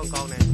con con này